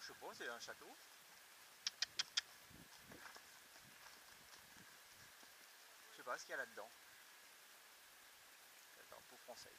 je sais pas, c'est un château. Je sais pas ce qu'il y a là-dedans. Attends, pour français.